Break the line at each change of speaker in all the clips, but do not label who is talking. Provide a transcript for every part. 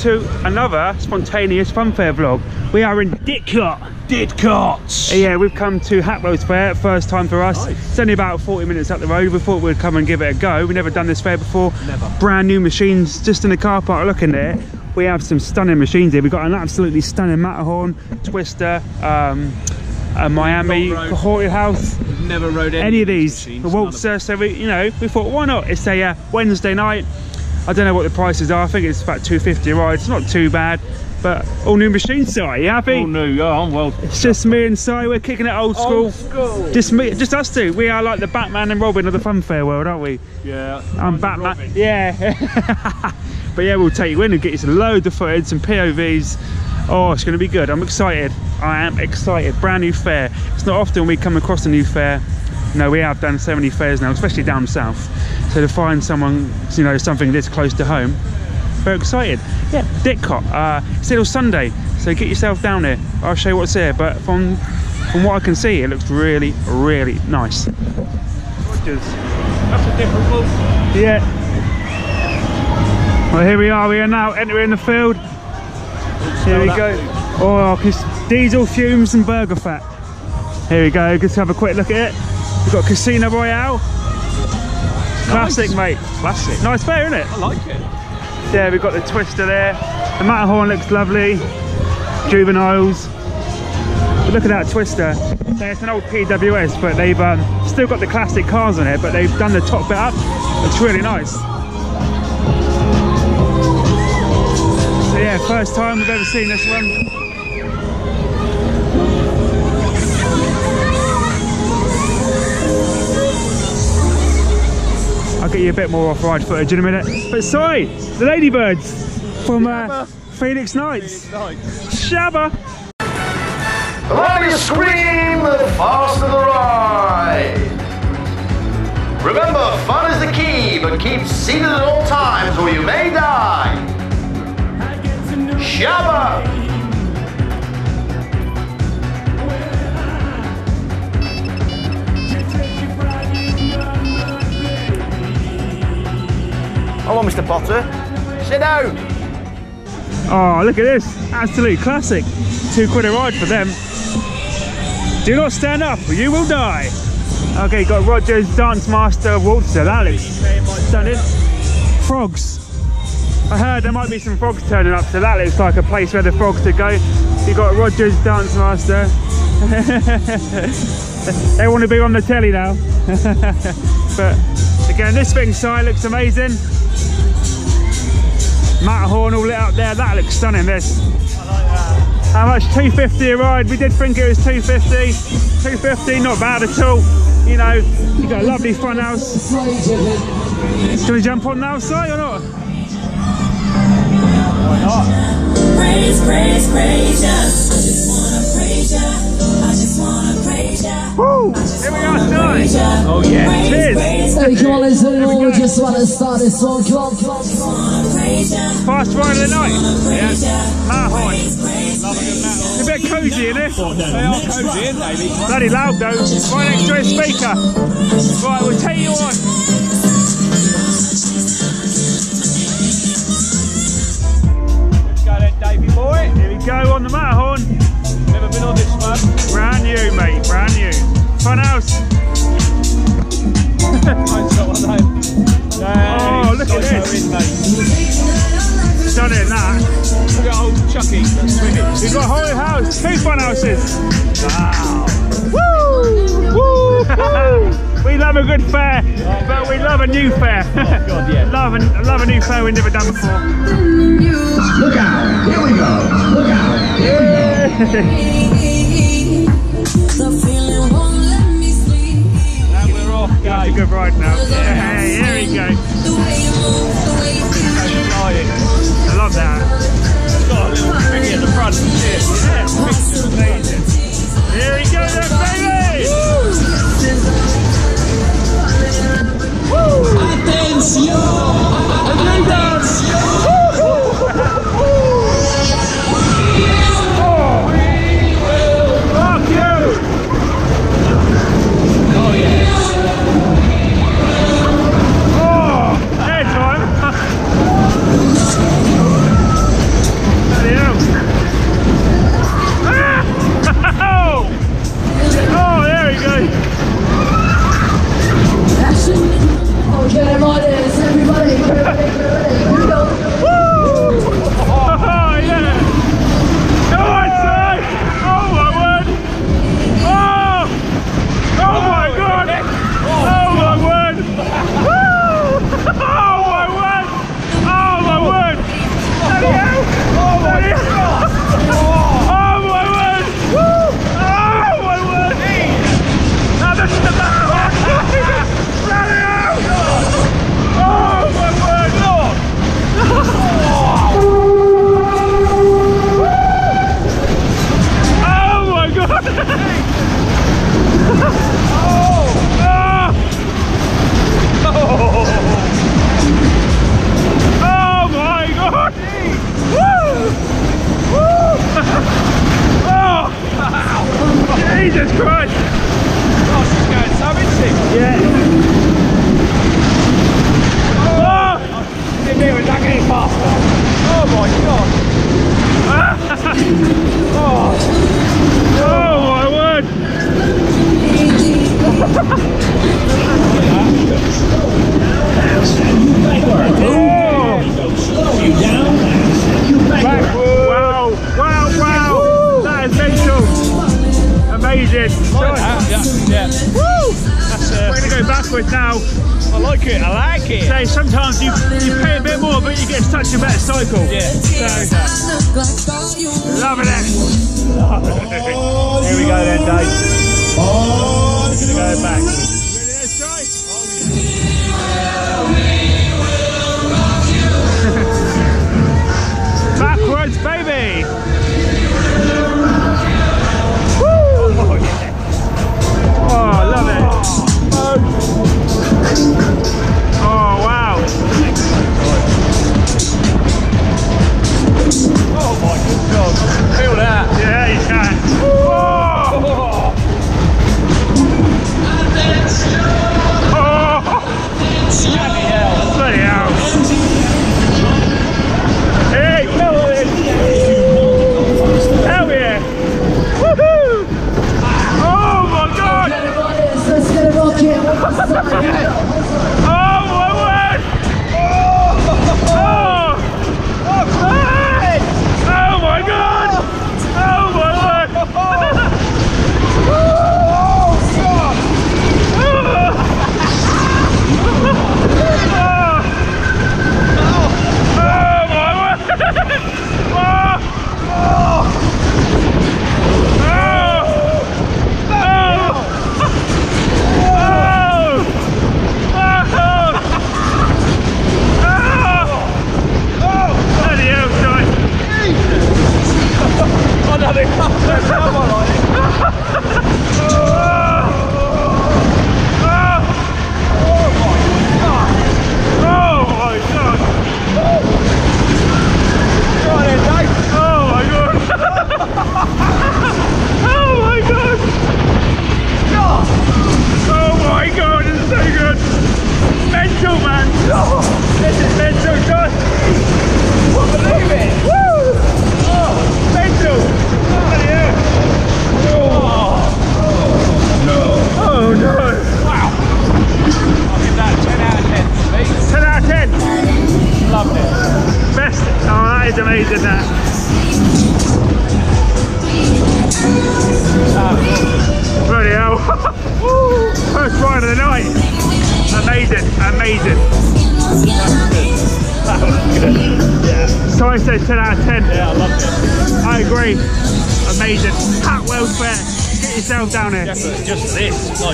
to another spontaneous funfair vlog. We are in Didcot.
Didcot.
Yeah, we've come to Hatwell's Fair, first time for us.
Nice.
It's only about 40 minutes up the road. We thought we'd come and give it a go. We've never done this fair before.
Never.
Brand new machines just in the car park. Look in there. We have some stunning machines here. We've got an absolutely stunning Matterhorn, Twister, um, a Miami. Haunted House
Never rode any,
any of these
machines,
the waltzer so we you know we thought why not it's a uh, wednesday night i don't know what the prices are i think it's about 250 a ride it's not too bad but all new machines so you happy.
Oh no, oh, I'm well.
it's just me and Si. we're kicking it old school
Old school.
just me just us two we are like the batman and robin of the funfair world aren't we
Yeah.
i'm batman yeah but yeah we'll take you in and get you some loads of footage some povs oh it's going to be good i'm excited i am excited brand new fair it's not often we come across a new fair no we have done so many fairs now especially down south so to find someone you know something this close to home very excited yeah Didcot uh it's little sunday so get yourself down there i'll show you what's there but from from what i can see it looks really really nice Rogers.
That's a different one.
Yeah. Well, here we are. We are now entering the field. Here we go. Oh, cause diesel fumes and burger fat. Here we go. Let's have a quick look at it. We've got Casino Royale. Classic,
Nice.
mate.
Classic.
Nice fair, isn't it?
I like it.
Yeah, we've got the Twister there. The Matterhorn looks lovely. Juveniles. But look at that Twister. It's an old PWS, but they've um, still got the classic cars on it, but they've done the top bit up. It's really nice. So yeah, first time we've ever seen this one. I'll get you a bit more off-ride footage in a minute. But sorry, the Ladybirds from uh, Phoenix Nights.
Nice.
Shabba!
The louder you scream, the faster the ride. Remember, fun is the key, but keep seated at all times or you may die. Shabba! Hello, Mr. Potter. Sit down.
Oh, look at this. Absolute classic. Two quid a ride for them. Do not stand up or you will die. Okay, got Rogers Dance Master Waltzer. That looks stunning. Frogs. I heard there might be some frogs turning up, so that looks like a place where the frogs to go. You got Rogers Dance Master. they want to be on the telly now. but again, this thing side looks amazing. Matterhorn all lit up there. That looks stunning. This. How much? 250 a ride. We did think it was 250. 250, not bad at all. You know, you got a lovely fun house. Can we jump on now, Si, or not?
Praise, praise, praise ya. I just wanna praise ya. I just wanna praise ya.
Woo! Here we are,
ya.
Oh yeah.
Cheers.
Hey, come on, let's do all. Just wanna start this one. Come on, come on, come on.
Fast ride of the night.
Praise ya.
Matterhorn.
Praise, praise,
It's a bit cosy in here.
They are cozy, aren't they?
Bloody loud though. Right next to a speaker. Right, we'll take you on.
Let's go then, Davey boy.
Here we go on the Matterhorn.
Never been on this one.
Brand new, mate. Brand new. Fun house.
Mine's got one name.
Oh, look at this.
In, mate.
Stunning that.
Look at old Chucky that's swimming.
We've got a whole house, two fun houses. Wow. Woo! Woo! we love a good fair, but we love a new fair.
Oh, God, yeah.
love, an, love a new fair we've never done before.
Look out. Here we go. Look out. Here we go.
That's a good ride now. Hey, here we go.
The way you move, the way you feel.
Flying.
I love that.
Got a little thingy at the front.
Yeah, picture's amazing. Here we go then, baby! Fuck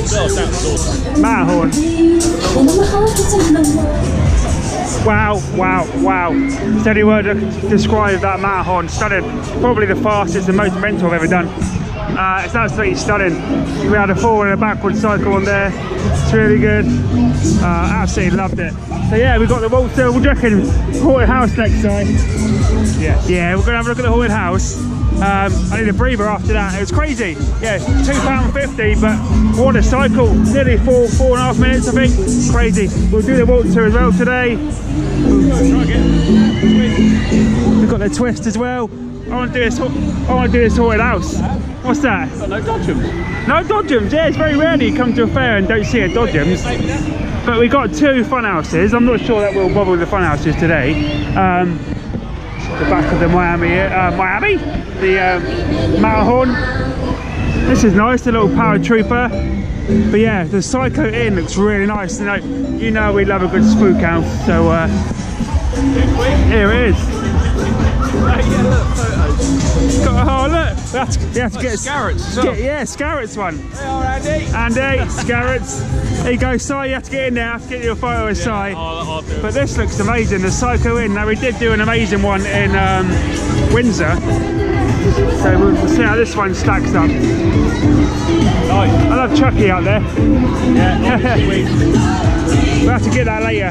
this.
My God, that was awesome.
Matterhorn. Wow, wow, wow. It's any word can describe that Matterhorn. Stunning. Probably the fastest and most mental I've ever done. Uh, it's absolutely stunning. We had a forward and a backward cycle on there. It's really good. Uh, absolutely loved it. So yeah, we've got the Waltzer, you reckon? Haunted House next time.
Yeah.
Yeah, we're gonna have a look at the haunted house. Um, I need a breather after that. It was crazy. Yeah, two pound fifty, but what a cycle! Nearly four, four and a half minutes, I think. Crazy. We'll do the Waltzer as well today. We've got the twist as well. I want to do this. I want to do this haunted house. What's that?
Got no dodgems.
No dodgems. Yeah, it's very rare you come to a fair and don't see a dodgems. But we got two fun houses. I'm not sure that we'll bother with the fun houses today. Um, the back of the Miami, uh, Miami, the um, Matterhorn. This is nice, the little paratrooper. But yeah, the Psycho Inn looks really nice. You know, you know we love a good spook house, so uh, here it is. That's you have to get
well.
Get, yeah, Scarrots one.
Are, Andy.
Andy, Scarrots. There you go, Si. You have to get in there. I have to get your photo Si.
I'll, I'll
But this looks amazing, the Psycho Inn. Now we did do an amazing one in um, Windsor. So we'll see how this one stacks up.
Nice.
I love Chucky out there.
Yeah.
We'll have to get that later.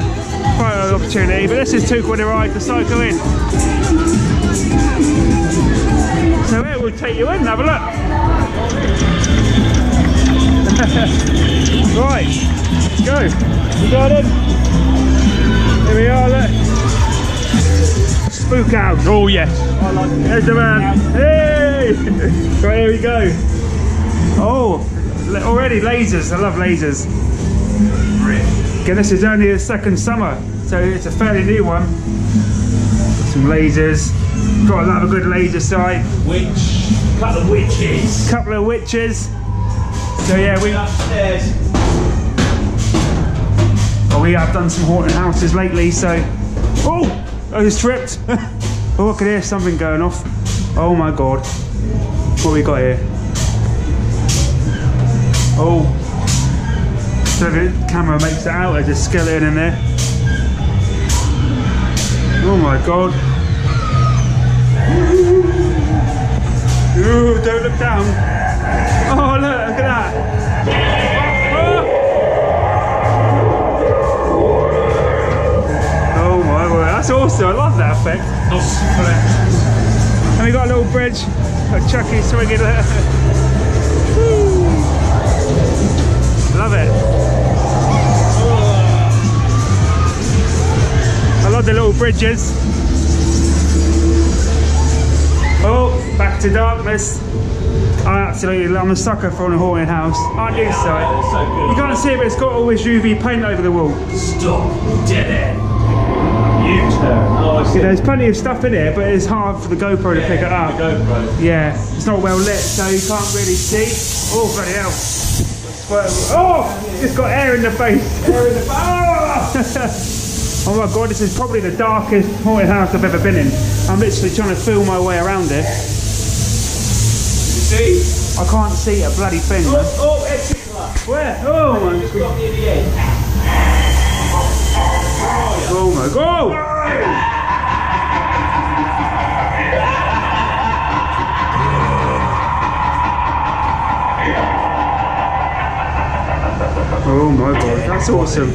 Photo opportunity. But this is a ride, the Psycho Inn. So it will take you in have a look. right, let's go. You got it? Here we are, look. Spook house.
Oh, yes.
There's the man. Hey! Right, here we go. Oh, already lasers. I love lasers. Again, this is only the second summer, so it's a fairly new one. Some lasers. Got to have a good laser sight.
Witch. Couple of witches.
Couple of witches. So yeah, we
Upstairs.
well, we have done some haunted houses lately. So oh, I just tripped. oh, I can hear something going off. Oh my god, what we got here? Oh, so the camera makes it out. There's a skeleton in there. Oh my god. Ooh, don't look down. Oh, look, look at that. Oh. My word, that's awesome. I love that effect. And we got a little bridge. a Chucky swinging there. Love it. I love the little bridges. Oh, back to darkness. I oh, absolutely, I'm a sucker for a haunted house. Aren't you, Si?
It's so good.
You can't see it, but it's got all this UV paint over the wall.
Stop. Dead end. Oh,
Yeah, there's plenty of stuff in here, but it's hard for the GoPro to pick it up. Yeah, it's not well lit, so you can't really see. Oh, bloody hell. Oh, it's got air in the face. Air in the face. oh my god, this is probably the darkest haunted house I've ever been in. I'm literally trying to feel my way around it.
See?
I can't see a bloody thing, oh, man.
Oh, oh, exit.
Where? Oh my
Just got near the end.
Oh my god! Oh my god, that's awesome.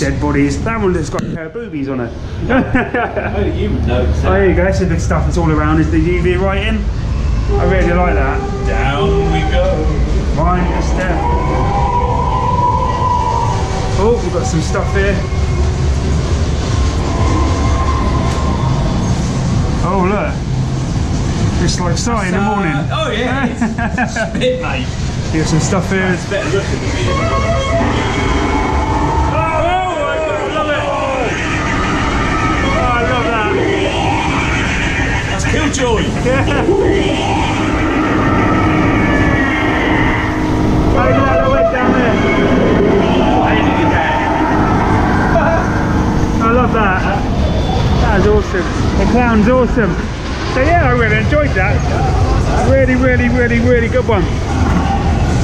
Dead bodies. That one has got a pair of boobies on it.
Only you would notice
Oh, there you go. So the stuff that's all around is the UV writing. I really like that.
Down we go.
Mind the step. Oh, we've got some stuff here. Oh, look. It's like Si in the morning.
Oh, yeah. It's spit, mate.
Here's some stuff here.
It's better look at the
I love that. That is awesome. The clown's awesome. So yeah, I really enjoyed that. Really, really, really, really good one.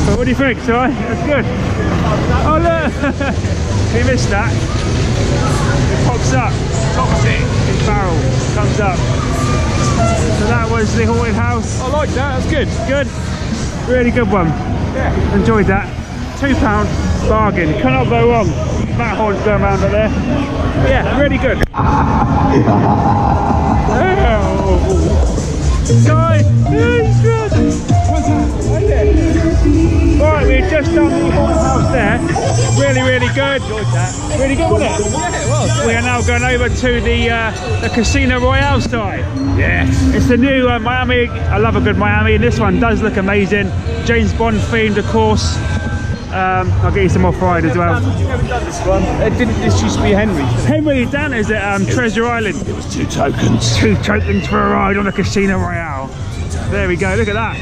But what do you think, Si? That's good. Oh look! you missed that. It pops up.
Toxic.
His barrel comes up. So that was the haunted house.
I like that. That's good.
Good. Really good one.
Yeah.
Enjoyed that. Two pound bargain. Cannot go wrong. That horn's going around up there. Yeah, really good. Oh. Guy, yeah, good. Right, we've just done the haunted house there. Really, really good. Really good, wasn't it?
Yeah, it was.
We are now going over to the uh, the Casino Royale side.
Yes.
It's the new uh, Miami. I love a good Miami, and this one does look amazing. James Bond themed, of course. Um, I'll get you some off ride as well.
You've never done this one. It didn't. This used to be Henry.
Henry Danter's at um, Treasure Island.
It was two tokens.
Two tokens for a ride on the Casino Royale. There we go. Look at that.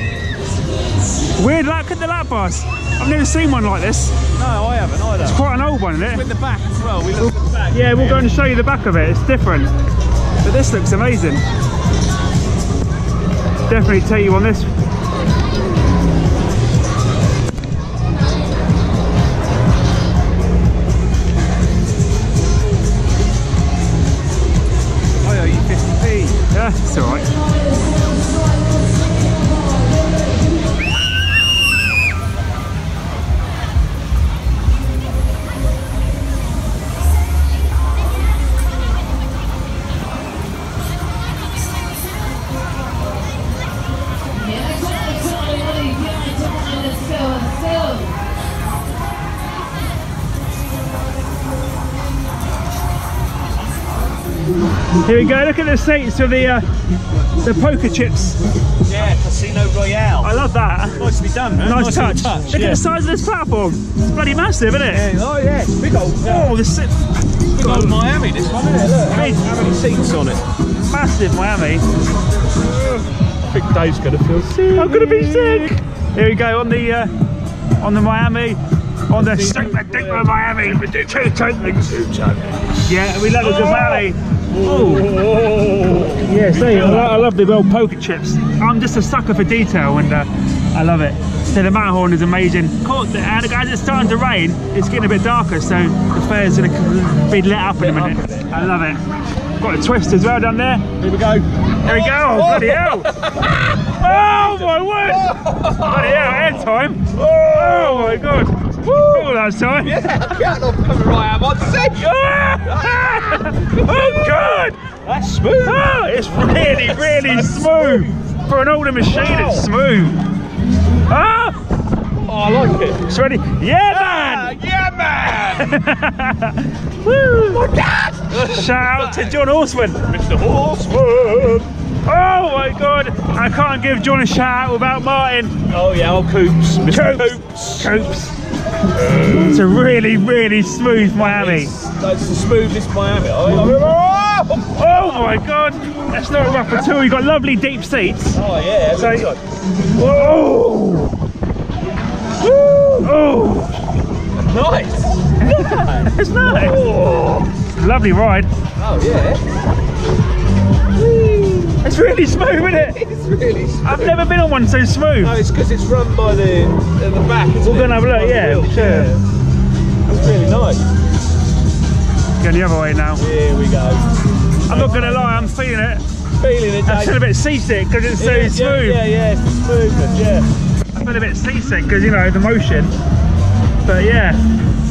Weird lap. Look at the lap bars. I've never seen one like this.
No, I haven't either.
It's quite an old one, isn't it?
With the back as well. We looked at the back.
Yeah, we'll go and show you the back of it. It's different. But this looks amazing. Definitely take you on this.
I owe you 50p.
Yeah, it's alright. We go. Look at the seats for the uh, the poker chips.
Yeah, Casino Royale.
I love that.
Nicely done, man.
Nice
Nicely
touch.
touched,
Look
yeah.
at the size of this platform. It's bloody massive, isn't it?
Yeah, oh yeah, it's big old, uh,
Oh, the si-
big old Miami. This one, isn't it? Look,
Big.
how many seats on it?
massive Miami.
I think Dave's gonna feel sick.
I'm gonna be sick. Here we go on the uh, on the Miami, on the Super Duper Miami. Two tokens. Yeah, we love the Valley. Oh yeah, see, I, lo- I love the old poker chips. I'm just a sucker for detail, and uh, I love it. So the Matterhorn is amazing. And as it's starting to rain, it's getting a bit darker, so the fair's gonna be lit up in a minute. I love it. Got a twist as well down there.
Here we go.
There we go. Oh, bloody hell. Oh my word. Bloody hell, air time. Oh my god. Oh, that's time.
Yeah, I'm coming right out on seat.
oh god.
That's smooth.
Oh, it's really, really smooth. For an older machine, it's smooth. Ah,
Oh, I like it.
it's ready. Yeah,
Ah,
man.
yeah, man.
Woo. Shout out to John Horseman.
Mr. Horseman.
Oh my god. I can't give John a shout out without Martin.
Oh yeah, old Coops. Mr.
Coops. Coops. It's a really, really smooth Miami.
That's the smoothest Miami. Oh, oh,
Oh my god, that's not rough at all. You've got lovely deep seats.
oh yeah.
So-
So,
Oh! Oh!
nice.
It's nice. Oh. Lovely ride.
Oh yeah.
It's really smooth, isn't it?
It's really smooth.
I've never been on one so smooth.
No, it's because it's run by the at the back.
We're gonna have a look, yeah, sure.
That's really nice.
Going the other way now.
Here we go.
I'm not gonna lie, I'm feeling it.
Feeling it,
I'm
Dave.
still a bit seasick because it's so
yeah,
smooth.
Yeah, yeah, it's the smoothness, yeah.
I feel a bit seasick because you know the motion. But yeah,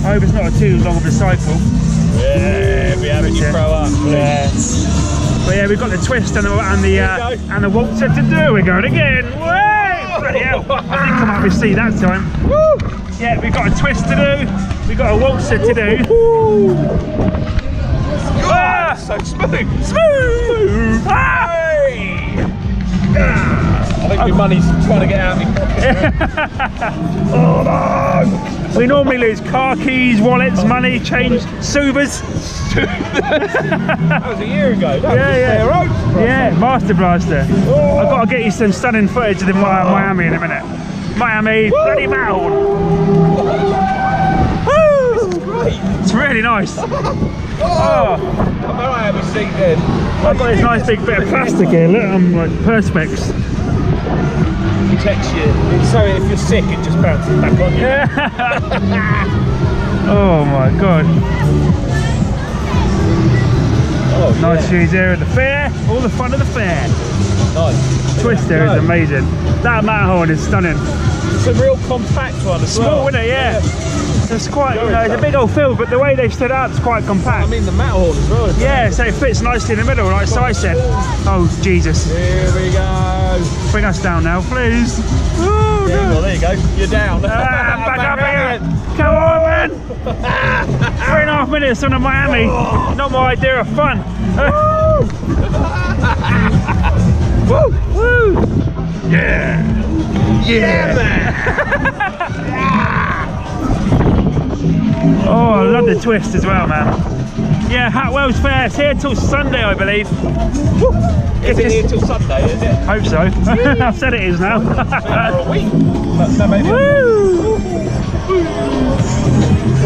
I hope it's not a too long of a cycle.
Yeah, we having you throw up. Yeah.
But yeah, we've got the twist and the and the uh,
Here we go.
and the waltzer to do. We're going again. Way! Bloody hell! I didn't come up with C that time. Woo! Yeah, we've got a twist to do. We've got a waltzer to do. Ah!
So smooth.
Smooth! Ah!
I think my money's trying to get out of my pocket.
Oh, we normally lose car keys, wallets, money, change, Subas.
That was a year ago. That
Yeah,
was
yeah.
road.
Yeah, Master Blaster. Oh. I've got to get you some stunning footage of the Mi- Miami in a minute. Miami, bloody Matterhorn. Woo!
Great.
It's really nice. Oh, ah.
I'm alright having a seat then.
I've got this nice big bit of plastic here. Look, I'm like perspex.
Protects you. It's so if you're sick, it just bounces back on you.
Oh my god.
Oh,
Nice
yeah.
views here at the fair. All the fun of the fair.
Nice.
Twister is amazing. That Matterhorn is stunning.
It's a real compact one as
Small,
well.
isn't it? Yeah. It's quite, you know, it's a big old field, but the way they stood out, is quite compact.
I mean the Matterhorn as well. it?
Yeah, so it fits nicely in the middle, like Si said. Oh, Jesus.
Here we go.
Bring us down now, please. Oh,
Yeah,
no.
well, there you go. You're down.
Ah, back up here. Come on, man. Three and a half minutes on a Miami. Not my idea of fun. Woo! Woo! Yeah! Yeah, man! oh, I love the twist as well, man. Yeah, Hatwell's Fair. It's here till Sunday, I believe.
Is it here till Sunday, is it?
Hope so. I've said it is now.
For a week. No, no, maybe.
Woo!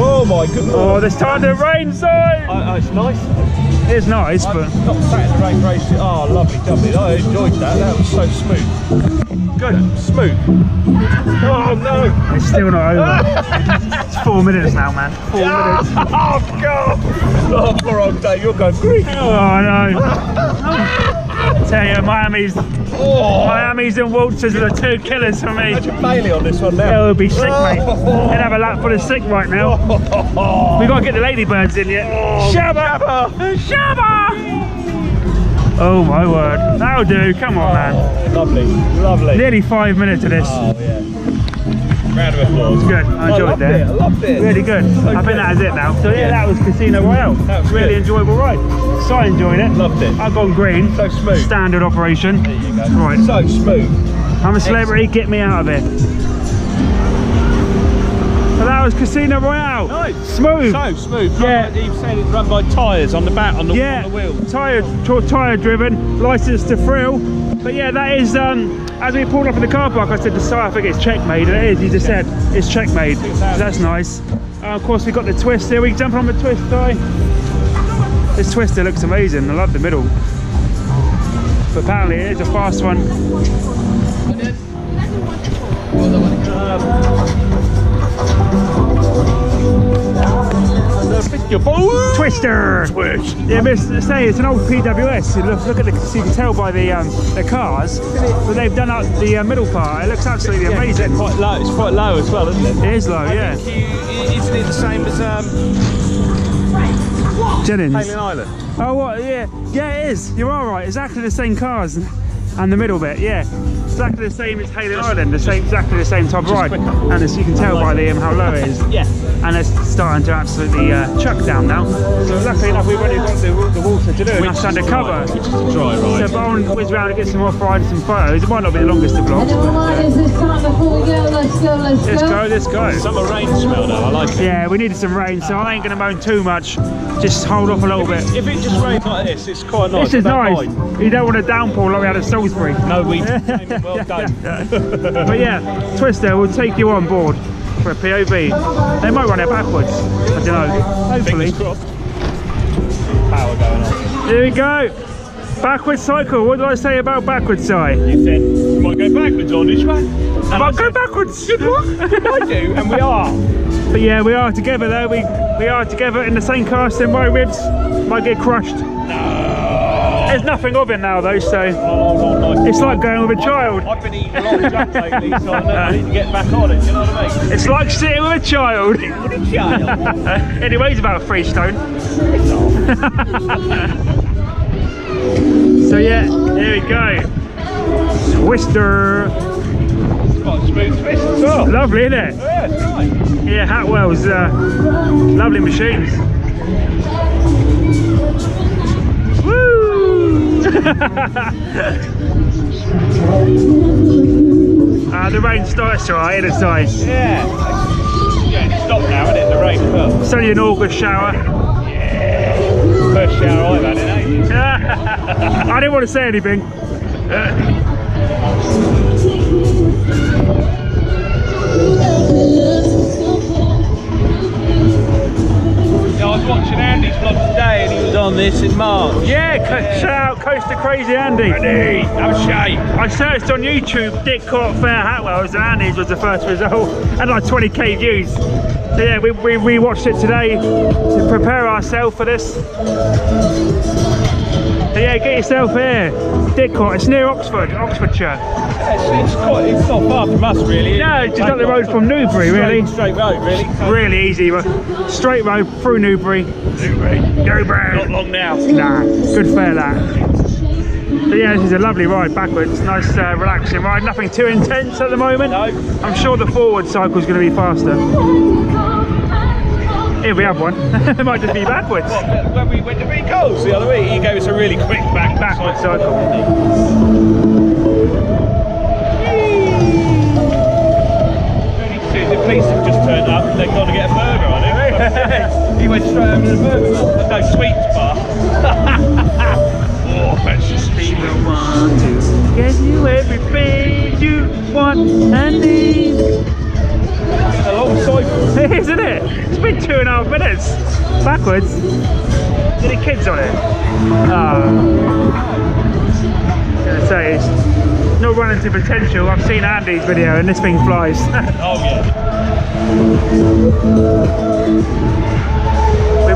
Oh my goodness.
Oh, there's time to rain, so
it's nice.
It's nice, but
I've not sat in the race. Oh, lovely, lovely. I enjoyed that. That was so smooth.
good.
Smooth. Oh no.
It's still not over. it's four minutes now, man. Four minutes.
Oh god. Oh, poor old Dave. You're going Greek.
Oh, I know. Tell you, Miami's,
Oh.
Miami's and Waltzers are the two killers for me.
Imagine Bailey on this one now.
would be sick, oh. mate. They'd have a lap full of sick right now. Oh. We've gotta get the ladybirds in yet. Oh. Shabba! Shabba! Oh my word. That'll do. Come on, man.
Oh, lovely, lovely.
Nearly five minutes of this.
Oh yeah. Round of applause.
Good. I enjoyed
loved
that.
it. I loved it.
Really good. I think that is it now. So yeah, that was Casino Royale.
That was
really
good.
enjoyable ride. So I enjoyed it.
Loved it.
I've gone green.
So smooth.
Standard operation.
There you go.
Right.
So smooth.
I'm a celebrity, get me out of here. But that was Casino Royale.
Nice.
Smooth.
So smooth.
Yeah.
Yeah. You said it's run by tyres on the back on the,
yeah,
on the wheel.
tire t- tire driven, licensed to thrill. But yeah, that is um, as we pulled up in the car park. I said to Si, I think it's checkmate, and it is. He just said it's checkmate. So that's nice. Uh, of course, we got the twister. We can jump on the twist, Si. This twister looks amazing. I love the middle. But apparently, it is a fast one.
Your.
Twister.
Twist.
Yeah, but it's, say it's an old PWS. You Look, look at the, so you can tell by the um, the cars, but they've done up the uh, middle part. It looks absolutely
Yeah,
amazing.
quite low. It's quite low as well, isn't it?
It is low, yeah.
You- Isn't it the same as um,
Jennings.
Hayling Island?
Oh, what? Yeah, yeah, it is. You're all right. Exactly the same cars, and the middle bit. Yeah, exactly the same as Hayling Island. The same, exactly the same type of ride.
quicker.
And as you can tell by the um, how low it is.
Yeah.
And it's starting to absolutely uh, chuck down now. So luckily enough, we've only got the, the waltzer to do, and that's undercover.
Which is a dry ride.
So Bowen whiz around and get some off ride and some photos. It might not be the longest of vlogs.
And then reminders this time before we go, let's go, let's
Let's
go.
go, let's go.
Summer rain smell though. I like it.
Yeah, we needed some rain, so I ain't gonna moan too much. Just hold off a little bit.
If it just rains like this, it's quite nice.
This is nice.
mind.
You don't want a downpour like we had at Salisbury.
No, we well done.
But yeah, Twister will take you on board for a POV. They might run it backwards. I don't know. Hopefully.
Power going on.
Here we go. Backwards cycle. What did I say about backwards side?
You said you might go backwards on this one. And I
Might go backwards.
Good luck. I do, and we are.
But yeah, we are together though. We we are together in the same car, so my ribs might get crushed. There's nothing of it now though, so
Oh,
it's like going with a child.
I've been eating a lot of junk lately, so I know I need to get back on it. You know what I mean?
It's like sitting with a child.
What a child.
anyway, he's about three stone. so yeah, here we go. Twister.
Got a smooth twist as well.
Lovely, isn't it?
Yeah, it's nice.
Yeah, Hatwell's uh, lovely machines. Uh, the rain starts alright, it's nice.
Yeah. Yeah, it's stopped now, isn't it? The rain as well.
It's only an August shower. Yeah.
First shower I've had in ages.
I didn't want to say anything.
Yeah, was watching Andy's vlog today and he was on this in March.
Yeah, co- shout out Coaster Crazy Andy.
Andy, a shake.
I searched on YouTube Didcot Fair Hatwells and Andy's was the first result. And like 20k views. So yeah, we, we, we watched it today to prepare ourselves for this. Yeah, get yourself here. Didcot, it's near Oxford, Oxfordshire.
It's, it's quite, it's not far from us really.
No, just up the road from Newbury, really.
Straight, straight road, really. So-
Really easy, straight road through Newbury.
Newbury.
Newbury.
Not long now.
Nah, good fair that. But yeah, this is a lovely ride backwards. Nice, uh, relaxing ride. Nothing too intense at the moment.
No.
I'm sure the forward cycle is going to be faster. Here we have one. it might just be backwards.
What, when we went to Rico's the other week, he gave us a really quick back
Backward
cycle. the police have just turned up and they've gone to get a burger on him. he went straight over to the burger bar. No, sweets bar. oh, that's just
People want to get you everything you want and need.
A long cycle.
Isn't it? It's been two and a half minutes. Backwards. Any kids on it? Ah. I was say it's not running to potential. I've seen Andy's video and this thing flies.
Oh, yeah.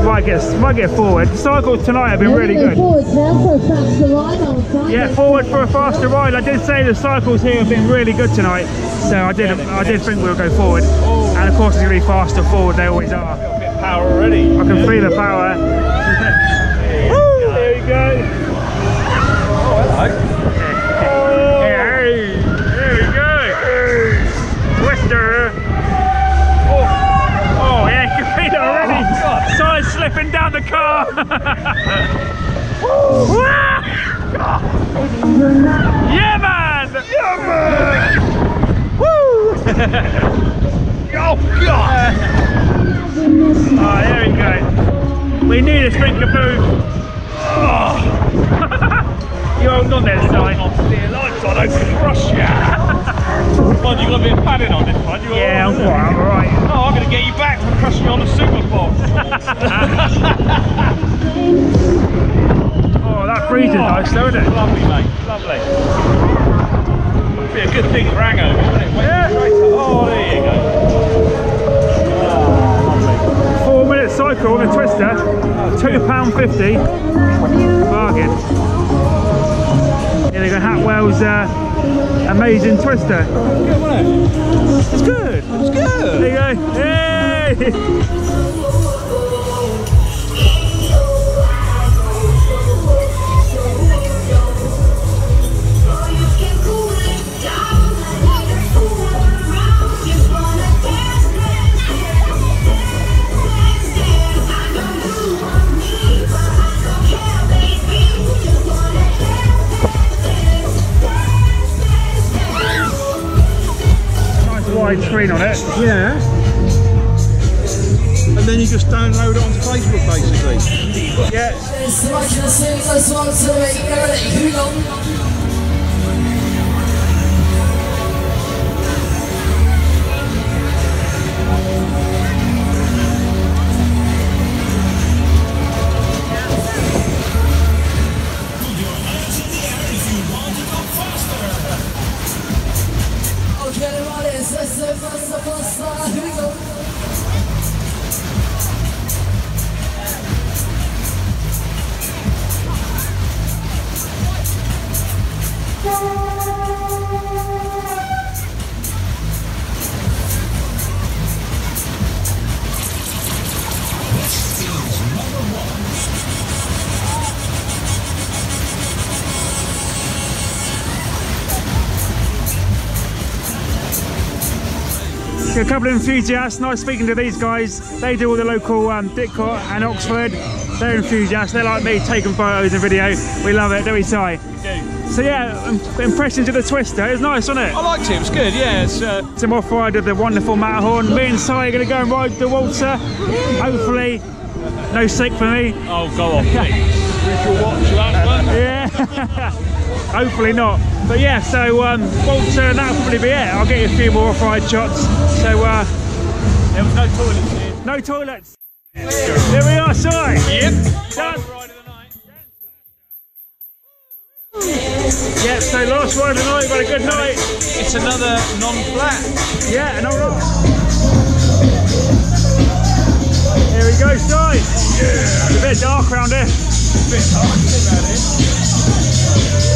We might get might get forward. The cycles tonight have been really good.
Forwards for a faster ride on.
Yeah, forward for a faster ride. I did say the cycles here have been really good tonight, so I did I did think we'll go forward. And of course, it's gonna be faster forward. They always are.
Got a bit of power already.
I can feel the power. There we go.
Oh, hello.
Hey, there we go. Twister. Oh, oh yeah, you can feel it already.
God.
Side slipping down the car. yeah, man. Yeah, man.
oh God!
Oh, there we go. We need a sprint kapoo. Oh. you hold on there, Si.
I'm still alive, so I don't crush you. Mind you got a bit of padding on this one. You
Yeah, I'm alright.
I'm going to get you back for crushing on the super box.
Oh, that freezing nice though, isn't it?
Lovely, mate. Lovely. Would Be a good thing for hangover, wouldn't it? Wait
Yeah.
Oh, there you go.
Four minute cycle on a twister, £2.50. Bargain. Here they go, Hatwell's uh, amazing twister.
Good, wasn't it?
It's good. You go. Hey! Wide screen on it.
Yeah. And then you just download it onto Facebook basically.
Yeah. Of enthusiasts, nice speaking to these guys. They do all the local um, Didcot and Oxford. They're enthusiasts, they're like me, taking photos and video. We love it, don't we, Si? So yeah, impressions of the Twister. It was nice, wasn't it?
I liked it. It was good. Yeah. It's, uh,
Some off-ride of the wonderful Matterhorn. Me and Si are going to go and ride the Waltzer. Hopefully, no sick for me.
oh, go on, please. Your watch, that,
Yeah. Hopefully not. But yeah, so um, Waltzer, and that'll probably be it. I'll get you a few more off-ride shots. So uh,
There was no toilets here.
no toilets. Here we are, Si.
Yep.
Done.
Ride of the night.
Yeah, so last ride of the night, we've had a good night.
It's another non-flat.
Yeah, and all right. Here we go, Si. It's a bit dark around here.
Bit hard to get around here.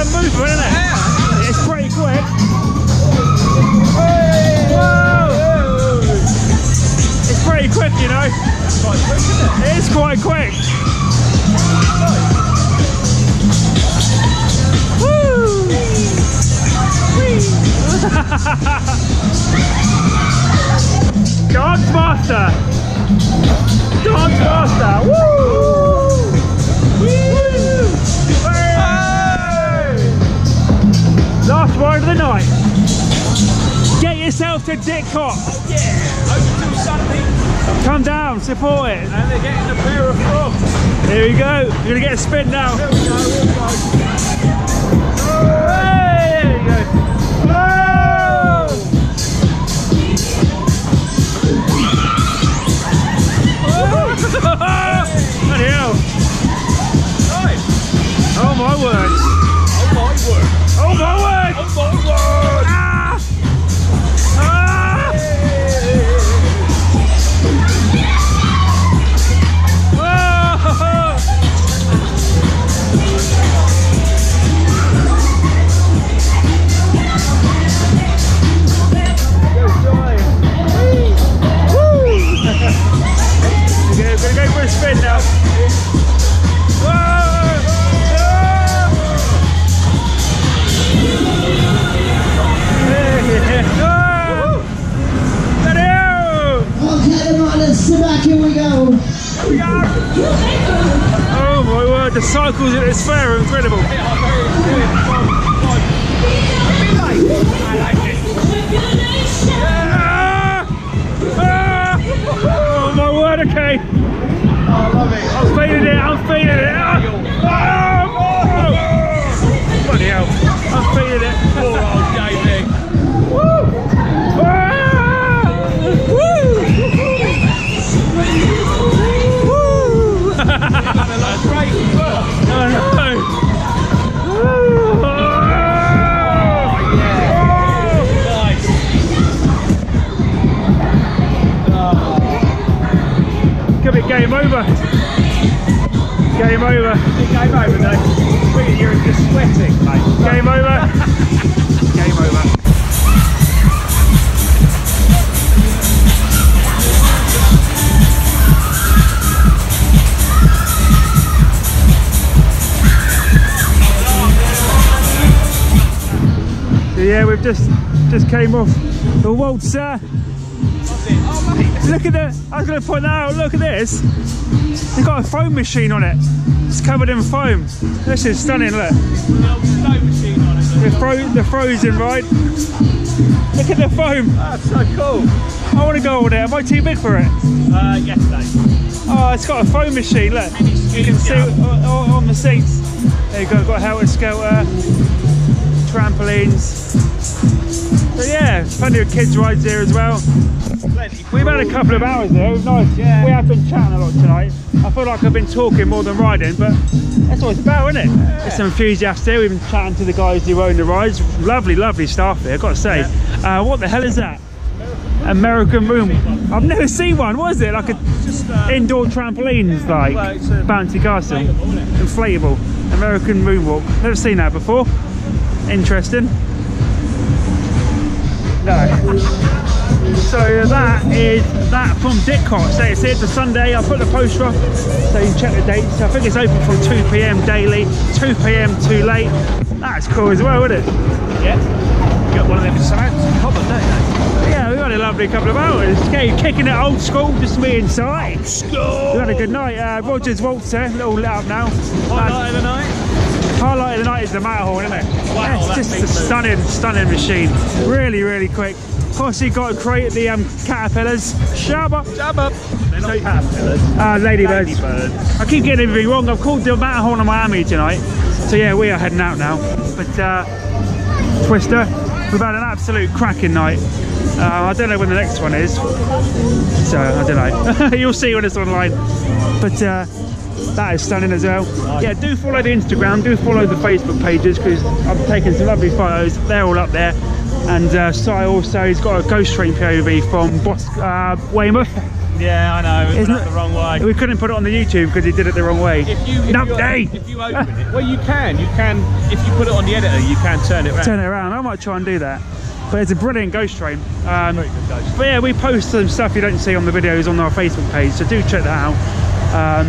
It's movement, isn't it? It's pretty quick. Whoa! It's pretty quick, you know.
Quite quick? It
is quite quick. Woo! Dance Master! Dance Master! Woo! Ride of the night. Get yourself to Didcot.
Yeah. Open till Sunday,
Come down, support it.
and they're getting a pair of frogs.
Here we go. You're gonna get a spin now.
Here we go, here we go.
Hey, there you go. Whoa! Bloody hell.
Nice.
Oh my word.
Oh my word.
Oh my word. Over. Game over.
Really, You're just sweating, mate.
Game over. Game over. So yeah, we've just just came off the waltzer. Look at the. I was going to point that out. Look at this. It's got a foam machine on it. It's covered in foam. This is stunning. Look.
The old snow machine on it.
The, fro- the frozen ride. Look at the foam.
That's so cool.
I want to go on it. Am I too big for it?
Uh, yes, Dave.
Oh, it's got a foam machine. Look. You can see it on, on- the seats. There you go. Got a helter skelter, trampolines. So yeah, plenty of kids rides here as well.
Plenty.
We've had a couple of hours there. It was nice.
Yeah.
We have been chatting a lot tonight. I feel like I've been talking more than riding, but that's what it's about, isn't it? There's some enthusiasts here. We've been chatting to the guys who own the rides. Lovely, lovely staff here. I've got to say. Uh, what the hell is that? American Room. I've never seen one. What is it? Like a
Just, uh,
indoor trampolines, like
Well,
bouncy castle,
inflatable,
inflatable, American moonwalk. Never seen that before. Interesting. No. So that is that from Didcot. So it's here to Sunday. I'll put the poster up so you can check the dates. I think it's open from 2 p.m. daily, 2 p.m. too late. That's cool as well, isn't it?
Yeah. You got one of them sounds common, don't you?
Yeah, we've had a lovely couple of hours. Okay, kicking it old school, just me inside.
School.
We had a good night. Uh, Rogers Waltzer, all lit up now.
Highlight of the night.
Highlight of the night is the Matterhorn, isn't it?
Wow,
it's just a stunning, stunning machine. Really, really quick. Of course, you got to create the um, caterpillars. Shabba.
Jab up. They're not caterpillars.
Uh, ladybirds.
Ladybirds.
I keep getting everything wrong. I've called the Matterhorn of Miami tonight. So yeah, we are heading out now. But uh, Twister, we've had an absolute cracking night. Uh, I don't know when the next one is. So I don't know. You'll see when it's online. But uh, that is stunning as well. Yeah, do follow the Instagram, do follow the Facebook pages because I'm taking some lovely photos. They're all up there. And uh, Si also he's got a ghost train POV from Bos- uh, Weymouth.
Yeah, I know. It's
Isn't it-
the wrong way.
We couldn't put it on the YouTube because he did it the wrong way.
If you, if
Nub
you,
day.
if you open it, well, you can. You can. If you put it on the editor, you can turn it around.
Turn it around. I might try and do that. But it's a brilliant ghost train. Um,
Very good ghost.
but yeah, we post some stuff you don't see on the videos on our Facebook page, so do check that out. Um,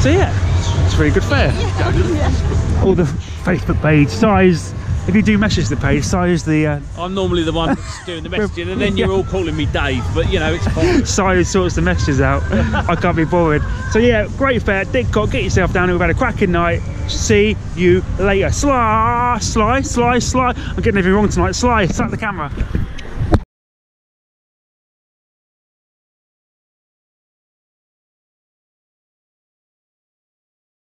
so yeah, it's, it's a really good fair. All the Facebook page size. If you do message the page, size the uh,
I'm normally the one that's doing the messaging, and then you're all calling me Dave. But you know, it's fine.
size sorts the messages out. I can't be bothered. So yeah, great fair. Didcot, get yourself down here. We've had a cracking night. See you later. Sly, Sly, Sly, Sly. I'm getting everything wrong tonight. Sly, slap the camera.